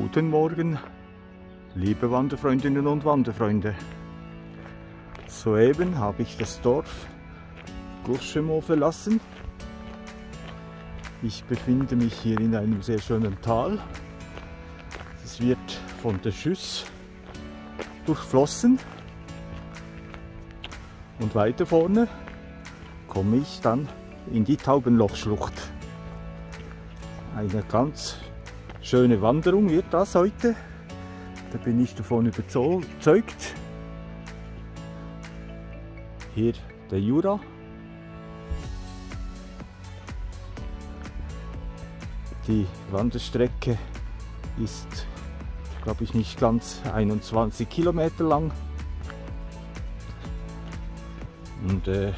Guten Morgen, liebe Wanderfreundinnen und Wanderfreunde. Soeben habe ich das Dorf Gurschemo verlassen. Ich befinde mich hier in einem sehr schönen Tal. Es wird von der Schüss durchflossen. Und weiter vorne komme ich dann in die Taubenlochschlucht. Eine ganz schöne Wanderung wird das heute. Da bin ich davon überzeugt. Hier der Jura. Die Wanderstrecke ist, glaube ich, nicht ganz 21 Kilometer lang. Und äh,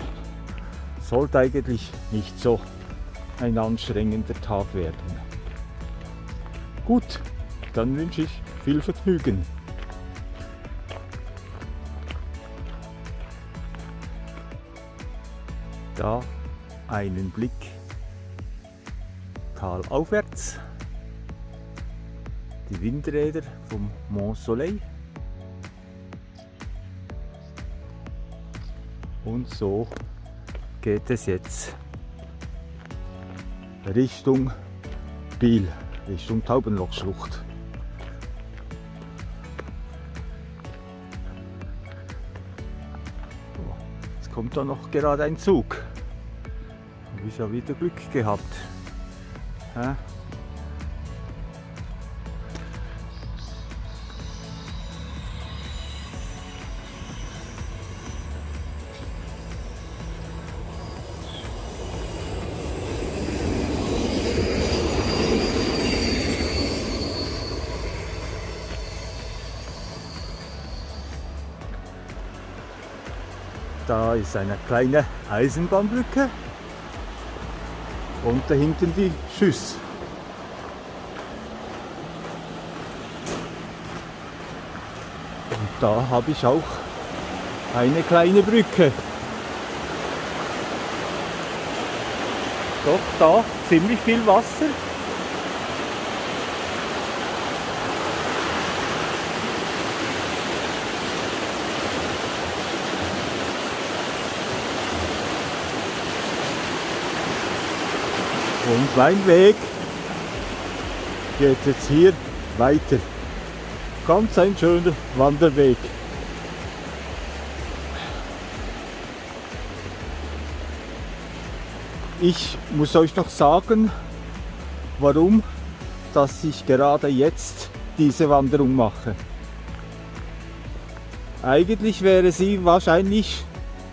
sollte eigentlich nicht so ein anstrengender Tag werden. Gut, dann wünsche ich viel Vergnügen. Da einen Blick talaufwärts. Die Windräder vom Mont Soleil. Und so geht es jetzt Richtung Biel. Richtung Taubenlochschlucht. Jetzt kommt da noch gerade ein Zug. Habe ich ja wieder Glück gehabt. Ja? Da ist eine kleine Eisenbahnbrücke und da hinten die Schüss. Und da habe ich auch eine kleine Brücke. Doch da ziemlich viel Wasser. Und mein Weg geht jetzt hier weiter. Ganz ein schöner Wanderweg. Ich muss euch noch sagen, warum dass ich gerade jetzt diese Wanderung mache. Eigentlich wäre sie wahrscheinlich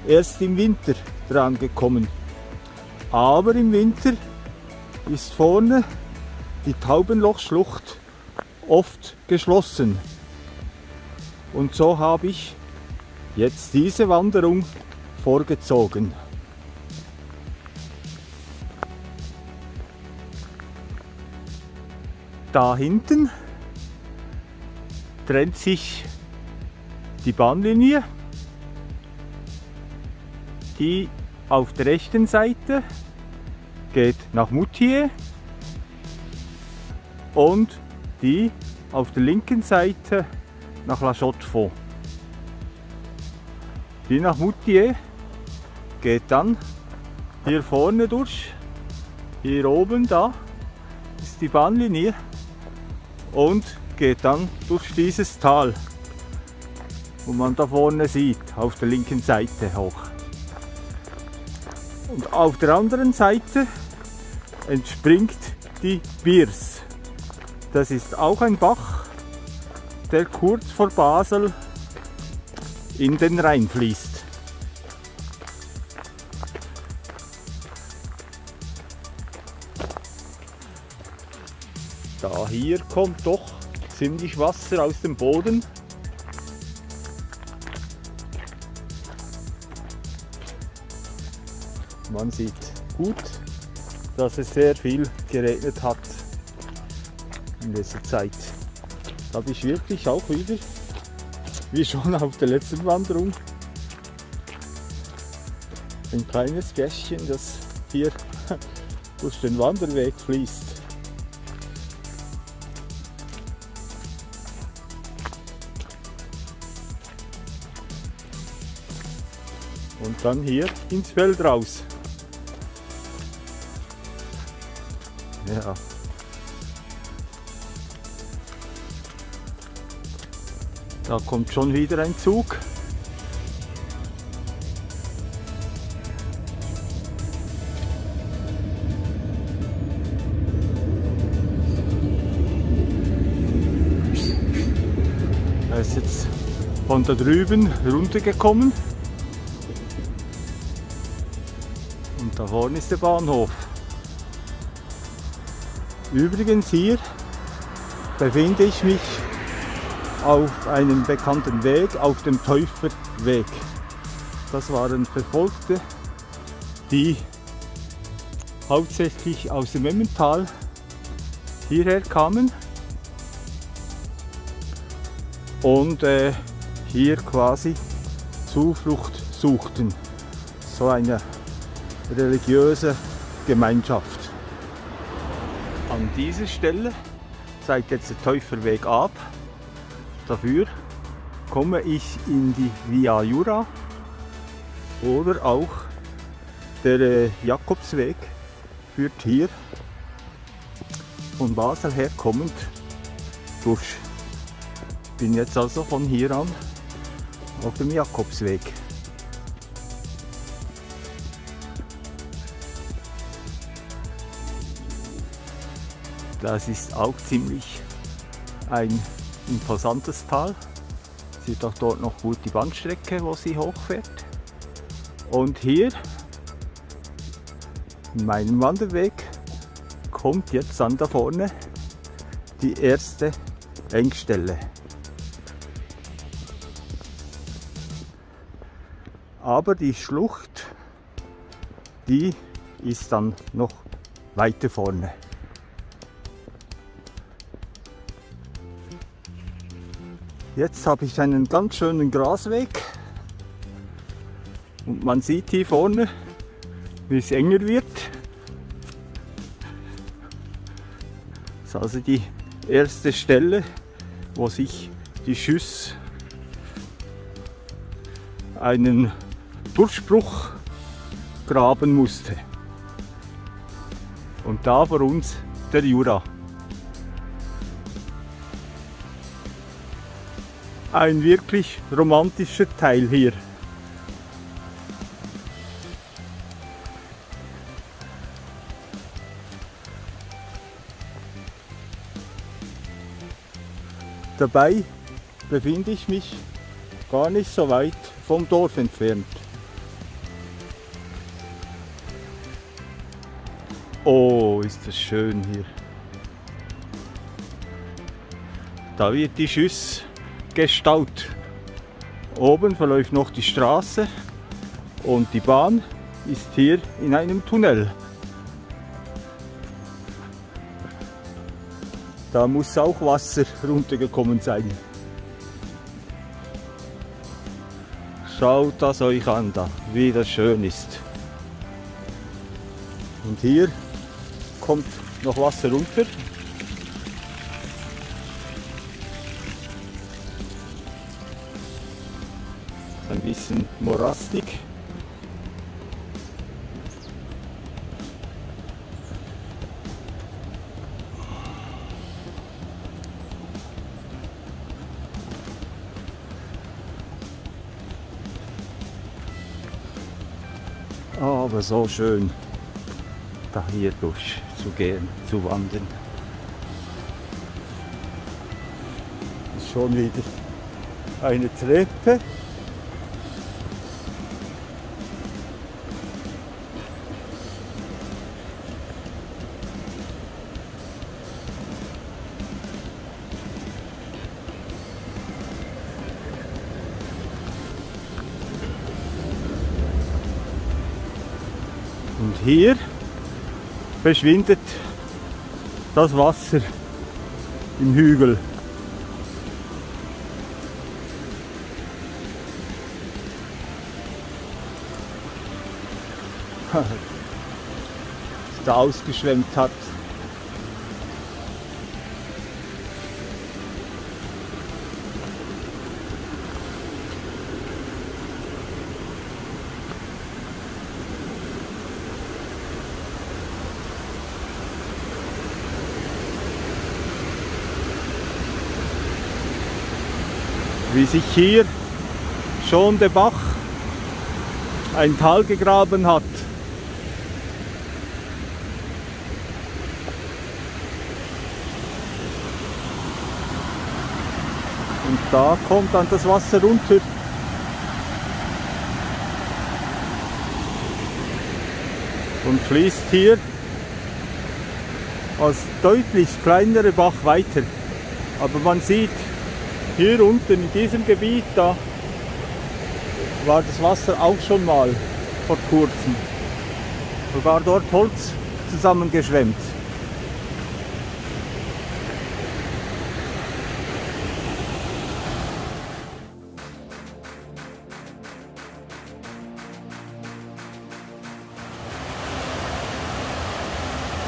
erst im Winter dran gekommen. Aber im Winter ist vorne die Taubenlochschlucht oft geschlossen. Und so habe ich jetzt diese Wanderung vorgezogen. Da hinten trennt sich die Bahnlinie, die auf der rechten Seite geht nach Moutier und die auf der linken Seite nach La Chaux-de-Fonds. Die nach Moutier geht dann hier vorne durch, hier oben da ist die Bahnlinie und geht dann durch dieses Tal, wo man da vorne sieht, auf der linken Seite hoch. Und auf der anderen Seite entspringt die Biers. Das ist auch ein Bach, der kurz vor Basel in den Rhein fließt. Da hier kommt doch ziemlich Wasser aus dem Boden. Man sieht gut, dass es sehr viel geregnet hat in dieser Zeit. Da Habe ich wirklich auch wieder, wie schon auf der letzten Wanderung, ein kleines Gästchen, das hier durch den Wanderweg fließt. Und dann hier ins Feld raus. Da kommt schon wieder ein Zug. Er ist jetzt von da drüben runtergekommen. Und da vorne ist der Bahnhof. Übrigens hier befinde ich mich auf einem bekannten Weg, auf dem Täuferweg. Das waren Verfolgte, die hauptsächlich aus dem Emmental hierher kamen und äh, hier quasi Zuflucht suchten. So eine religiöse Gemeinschaft. An dieser Stelle zeigt jetzt der Täuferweg ab. Dafür komme ich in die Via Jura oder auch der äh, Jakobsweg führt hier von Basel her kommend durch. Bin jetzt also von hier an auf dem Jakobsweg. Das ist auch ziemlich ein imposantes Tal. Sieht auch dort noch gut die Bahnstrecke, wo sie hochfährt. Und hier in meinem Wanderweg kommt jetzt an da vorne die erste Engstelle. Aber die Schlucht, die ist dann noch weiter vorne. Jetzt habe ich einen ganz schönen Grasweg und man sieht hier vorne, wie es enger wird. Das ist also die erste Stelle, wo sich die Schüsse einen Durchbruch graben musste. Und da vor uns der Jura. Ein wirklich romantischer Teil hier. Dabei befinde ich mich gar nicht so weit vom Dorf entfernt. Oh, ist das schön hier. Da wird die Schüsse gestaut. Oben verläuft noch die Straße und die Bahn ist hier in einem Tunnel. Da muss auch Wasser runtergekommen sein. Schaut das euch an, da, wie das schön ist. Und hier kommt noch Wasser runter. Bisschen morastig. Aber so schön, da hier durch zu gehen, zu wandern. Schon wieder eine Treppe. Hier verschwindet das Wasser im Hügel. ausgeschwemmt hat. Wie sich hier schon der Bach ein Tal gegraben hat. Und da kommt dann das Wasser runter. Und fließt hier als deutlich kleinerer Bach weiter. Aber man sieht, hier unten in diesem Gebiet, da war das Wasser auch schon mal vor kurzem. Sogar dort Holz zusammengeschwemmt.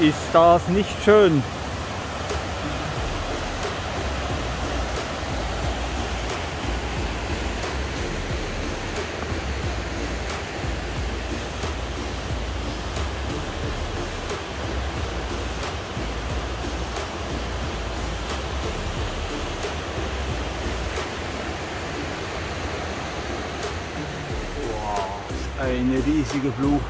Ist das nicht schön? Riesige Flucht.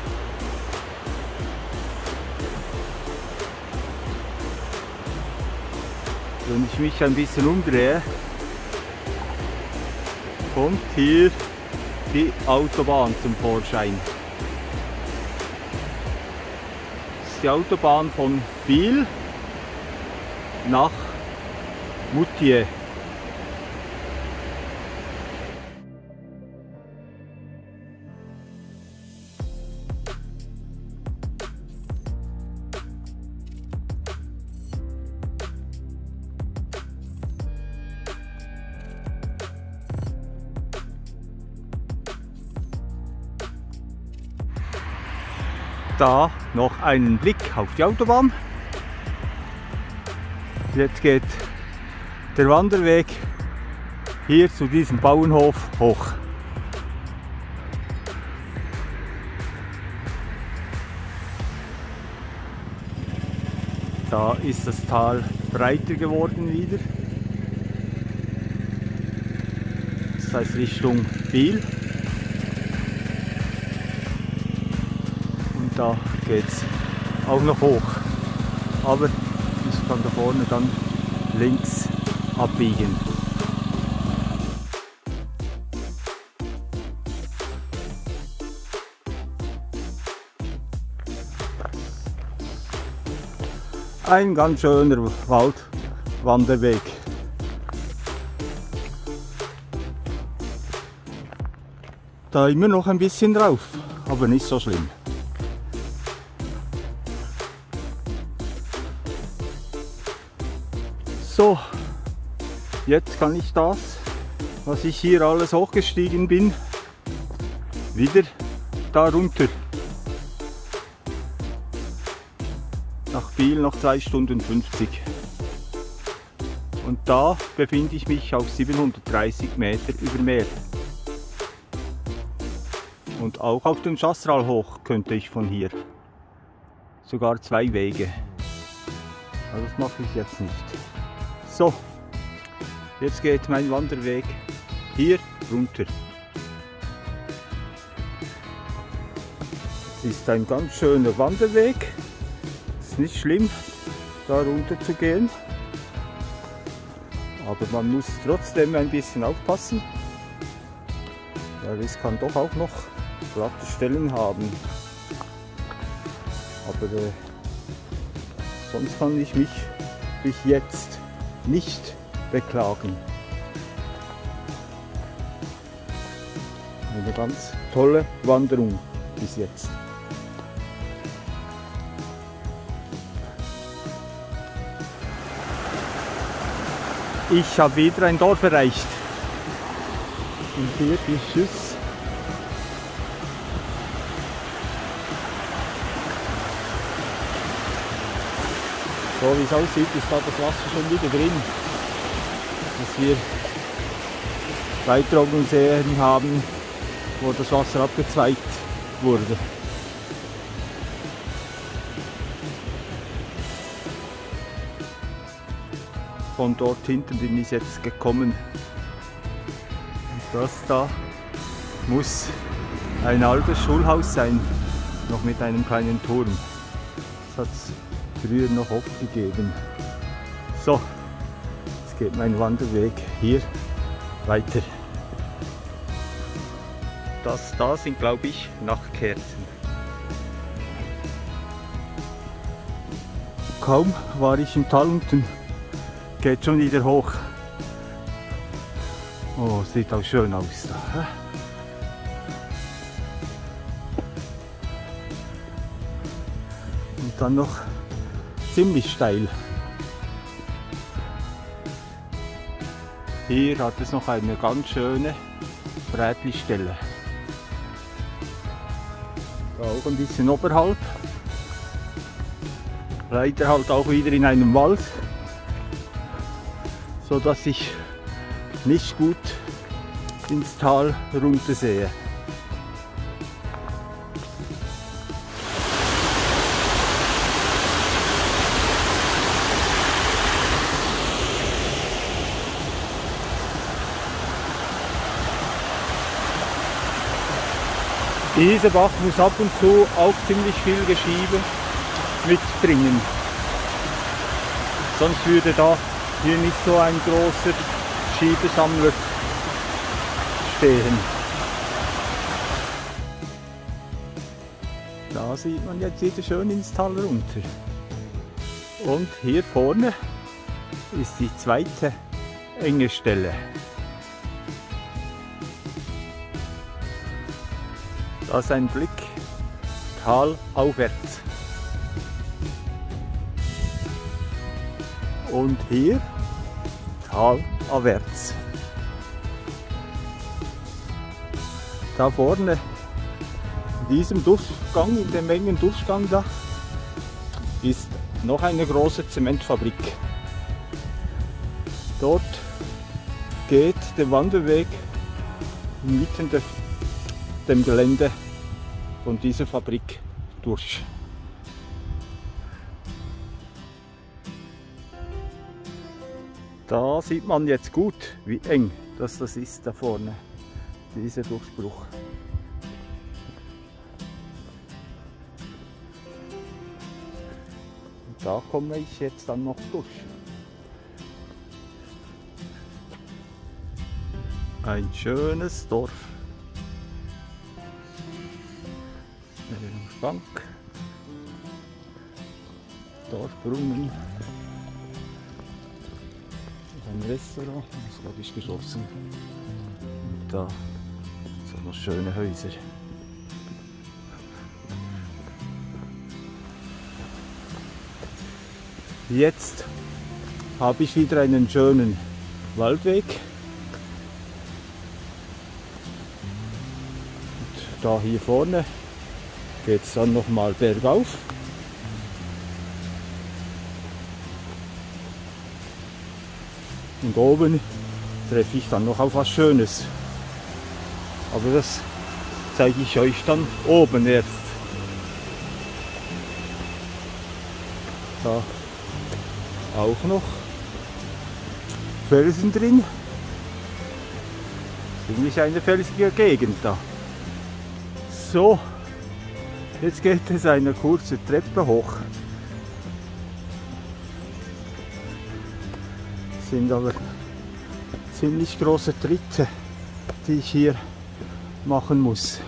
Wenn ich mich ein bisschen umdrehe, kommt hier die Autobahn zum Vorschein. Das ist die Autobahn von Biel nach Moutier. Da noch einen Blick auf die Autobahn. Jetzt geht der Wanderweg hier zu diesem Bauernhof hoch. Da ist das Tal breiter geworden wieder. Das heißt Richtung Biel. Da geht es auch noch hoch. Aber ich kann da vorne dann links abbiegen. Ein ganz schöner Waldwanderweg. Da immer noch ein bisschen drauf, aber nicht so schlimm. So, jetzt kann ich das, was ich hier alles hochgestiegen bin, wieder da runter. Nach Biel noch 2 Stunden 50. Und da befinde ich mich auf 730 Meter über Meer. Und auch auf den Chasral hoch könnte ich von hier. Sogar zwei Wege. Aber das mache ich jetzt nicht. So, jetzt geht mein Wanderweg hier runter. Es ist ein ganz schöner Wanderweg. Es ist nicht schlimm, da runter zu gehen. Aber man muss trotzdem ein bisschen aufpassen, weil es kann doch auch noch glatte Stellen haben. Aber äh, sonst kann ich mich bis jetzt nicht beklagen. Eine ganz tolle Wanderung bis jetzt. Ich habe wieder ein Dorf erreicht. Und hier die Schüsse So wie es aussieht, ist da das Wasser schon wieder drin. Dass wir zwei Trockenseen haben, wo das Wasser abgezweigt wurde. Von dort hinten bin ich jetzt gekommen. Das da muss ein altes Schulhaus sein, noch mit einem kleinen Turm. Das hat früher noch oft gegeben. So, jetzt geht mein Wanderweg hier weiter. Das da sind, glaube ich, Nachtkerzen. Kaum war ich im Tal unten, geht schon wieder hoch. Oh, sieht auch schön aus da. Und dann noch ziemlich steil. Hier hat es noch eine ganz schöne Brätli-Stelle. Auch ein bisschen oberhalb. Leider halt auch wieder in einem Wald, so dass ich nicht gut ins Tal runter sehe. Dieser Bach muss ab und zu auch ziemlich viel Geschiebe mitbringen. Sonst würde da hier nicht so ein großer Schiebesammler stehen. Da sieht man jetzt wieder schön ins Tal runter. Und hier vorne ist die zweite enge Stelle. Da ist ein Blick talaufwärts. Und hier talabwärts. Da vorne in diesem Durchgang, in dem engen Durchgang da, ist noch eine große Zementfabrik. Dort geht der Wanderweg mitten der dem Gelände von dieser Fabrik durch. Da sieht man jetzt gut, wie eng das, das ist da vorne, dieser Durchbruch. Da komme ich jetzt dann noch durch. Ein schönes Dorf. Bank, Dorfbrunnen, ein Restaurant, das glaube ich geschlossen. Und da sind noch schöne Häuser. Jetzt habe ich wieder einen schönen Waldweg. Und da hier vorne geht es dann nochmal bergauf. Und oben treffe ich dann noch auf was Schönes. Aber das zeige ich euch dann oben erst. Da auch noch Felsen drin. Ziemlich eine felsige Gegend da. So. Jetzt geht es eine kurze Treppe hoch. Sind aber ziemlich große Tritte, die ich hier machen muss.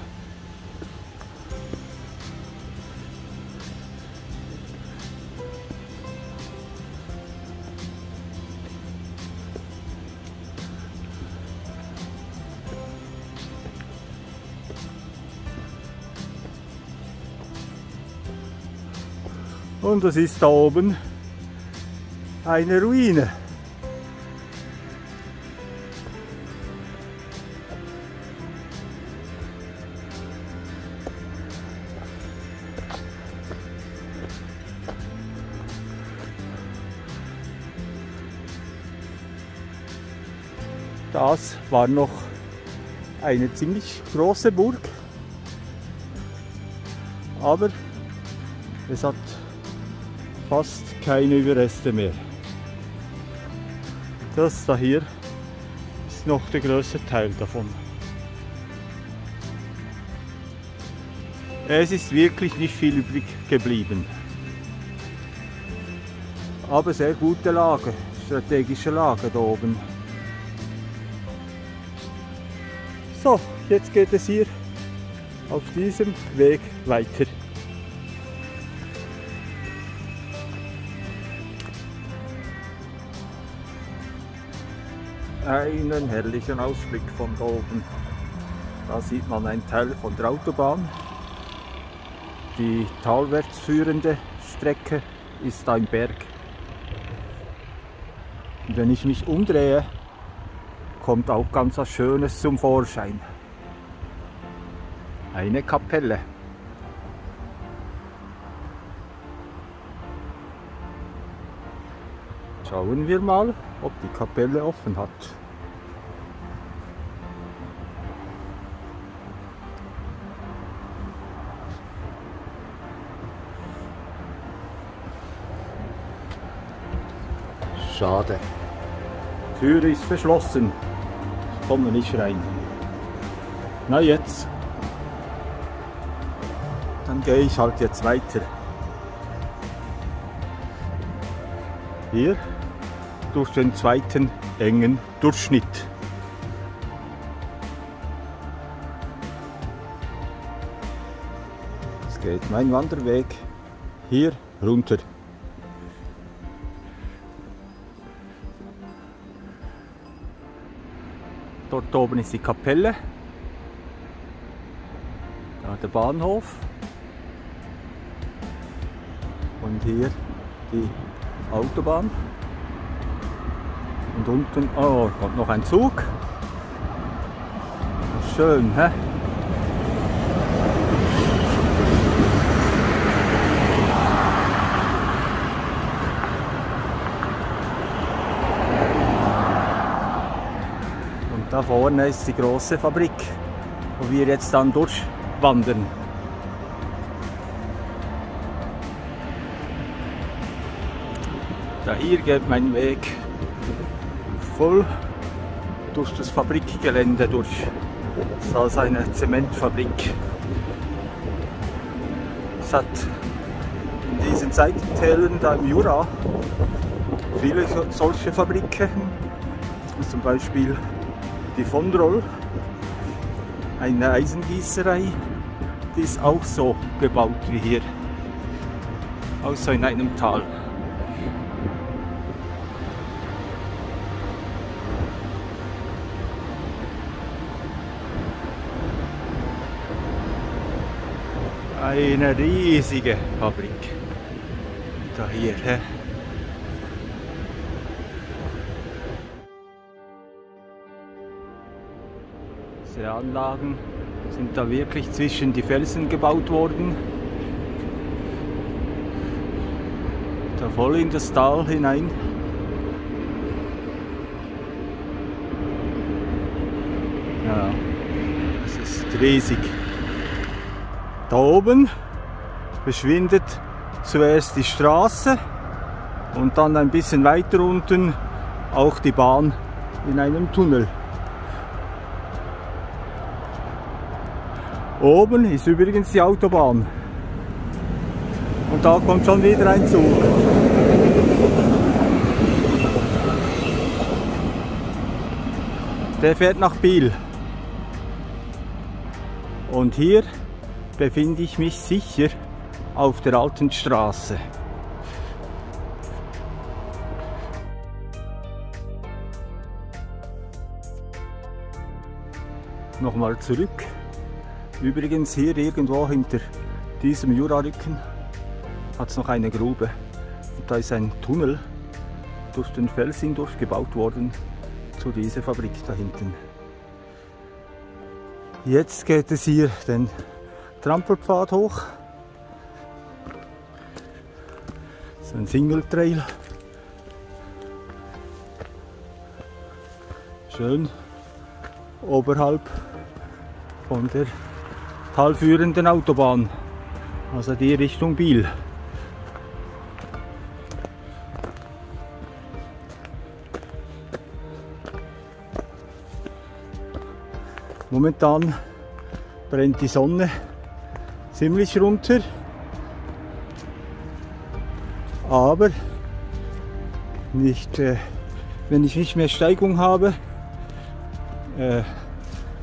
Und das ist da oben eine Ruine. Das war noch eine ziemlich große Burg, aber es hat fast keine Überreste mehr. Das da hier ist noch der größte Teil davon. Es ist wirklich nicht viel übrig geblieben. Aber sehr gute Lage, strategische Lage da oben. So, jetzt geht es hier auf diesem Weg weiter. Einen herrlichen Ausblick von da oben. Da sieht man einen Teil von der Autobahn. Die talwärts führende Strecke ist ein Berg. Und wenn ich mich umdrehe, kommt auch ganz was Schönes zum Vorschein. Eine Kapelle. Schauen wir mal, ob die Kapelle offen hat. Schade. Tür ist verschlossen. Ich komme nicht rein. Na jetzt. Dann gehe ich halt jetzt weiter. Hier durch den zweiten engen Durchschnitt. Es geht mein Wanderweg hier runter. Dort oben ist die Kapelle. Da der Bahnhof. Und hier die Autobahn. Und unten, oh, kommt noch ein Zug. Schön, hä? Und da vorne ist die große Fabrik, wo wir jetzt dann durchwandern. Da hier geht mein Weg voll durch das Fabrikgelände durch. Das ist also eine Zementfabrik. Es hat in diesen Seitentälern da im Jura viele solche Fabriken. Zum Beispiel die Vondroll, eine Eisengießerei, die ist auch so gebaut wie hier, außer in einem Tal. Eine riesige Fabrik. Da hier. He? Diese Anlagen sind da wirklich zwischen die Felsen gebaut worden. Da voll in das Tal hinein. Ja, das ist riesig. Da oben verschwindet zuerst die Straße und dann ein bisschen weiter unten auch die Bahn in einem Tunnel. Oben ist übrigens die Autobahn. Und da kommt schon wieder ein Zug. Der fährt nach Biel. Und hier befinde ich mich sicher auf der alten Straße. Nochmal zurück. Übrigens hier irgendwo hinter diesem Jurarücken hat es noch eine Grube. Und da ist ein Tunnel durch den Fels hindurch gebaut worden zu dieser Fabrik da hinten. Jetzt geht es hier den Trampelpfad hoch. Das ist ein Single Trail. Schön oberhalb von der talführenden Autobahn, also die Richtung Biel. Momentan brennt die Sonne ziemlich runter. Aber nicht, äh, wenn ich nicht mehr Steigung habe, äh,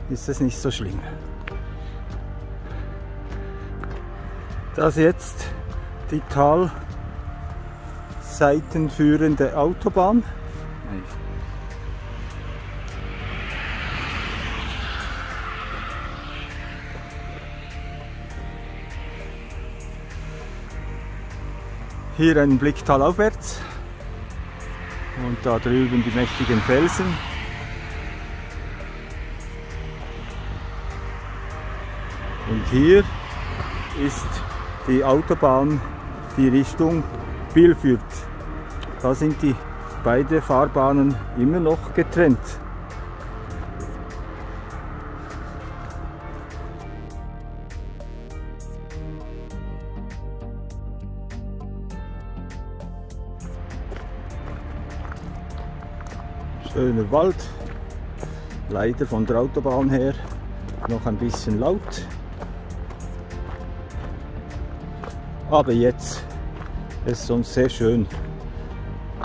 ist das nicht so schlimm. Das jetzt die talseitenführende Autobahn. Hier ein Blick talaufwärts und da drüben die mächtigen Felsen. Und hier ist die Autobahn, die Richtung Biel führt. Da sind die beiden Fahrbahnen immer noch getrennt. Schöner Wald, leider von der Autobahn her noch ein bisschen laut. Aber jetzt ist es uns sehr schön.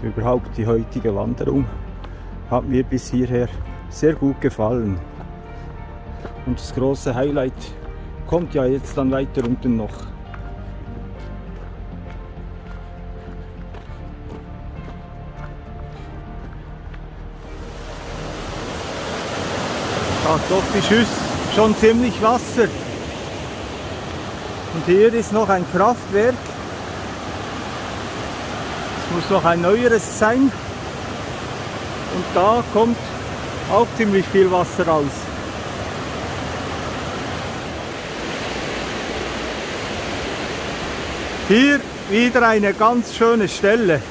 Überhaupt die heutige Wanderung hat mir bis hierher sehr gut gefallen. Und das große Highlight kommt ja jetzt dann weiter unten noch. Ach doch, die Schüsse schon ziemlich Wasser. Und hier ist noch ein Kraftwerk. Es muss noch ein neueres sein. Und da kommt auch ziemlich viel Wasser raus. Hier wieder eine ganz schöne Stelle.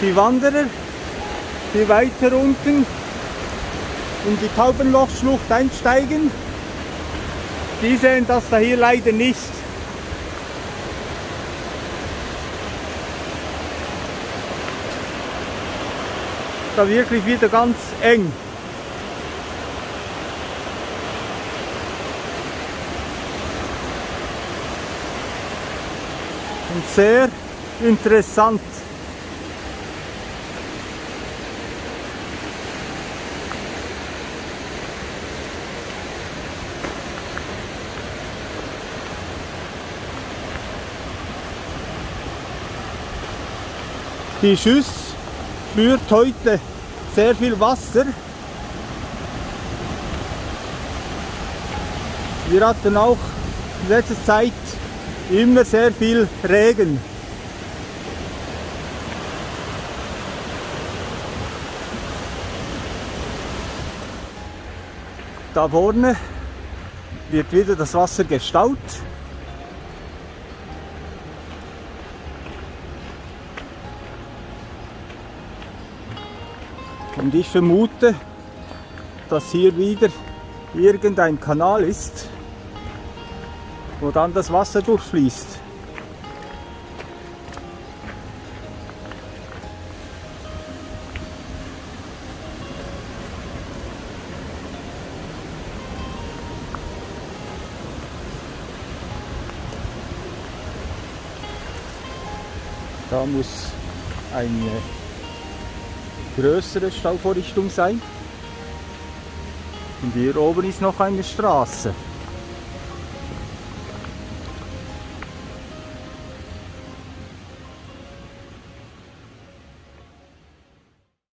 Die Wanderer, die weiter unten in die Taubenlochschlucht einsteigen, die sehen das da hier leider nicht. Da wirklich wieder ganz eng. Und sehr interessant. Die Schüss führt heute sehr viel Wasser. Wir hatten auch in letzter Zeit immer sehr viel Regen. Da vorne wird wieder das Wasser gestaut. Und ich vermute, dass hier wieder irgendein Kanal ist, wo dann das Wasser durchfließt. Da muss eine größere Stauvorrichtung sein. Und hier oben ist noch eine Straße.